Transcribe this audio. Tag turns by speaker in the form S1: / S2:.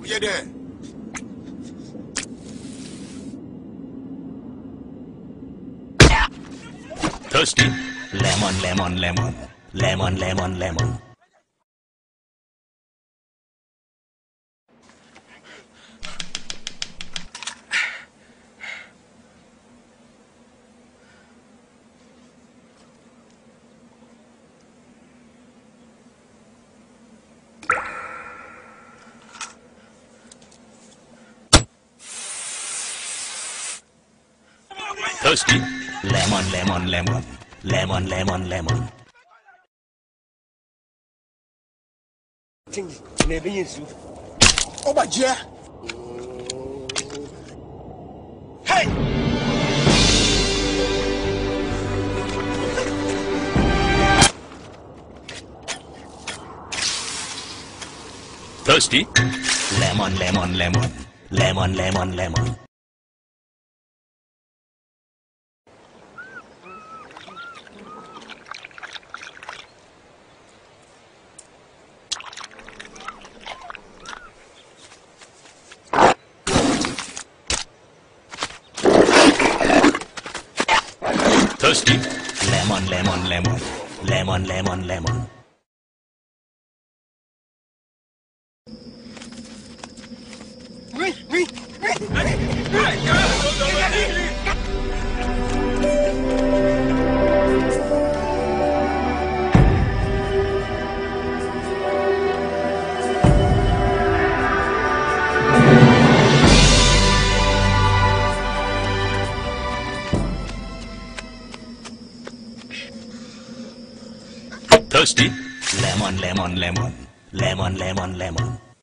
S1: woyɛ dɛ
S2: Thirsty? Lemon, lemon, lemon. Lemon, lemon, lemon. Thirsty? Lemon, lemon, lemon. Lemon, lemon, lemon.
S3: tingi na ebe nsu
S1: ɔbagyeɛ
S3: hey
S2: Thirsty? Lemon, lemon, lemon. Lemon, lemon, lemon. Thirsty? Lemon, lemon, lemon. Lemon, lemon, lemon. Lemon lemon lemon lemon lemon lemon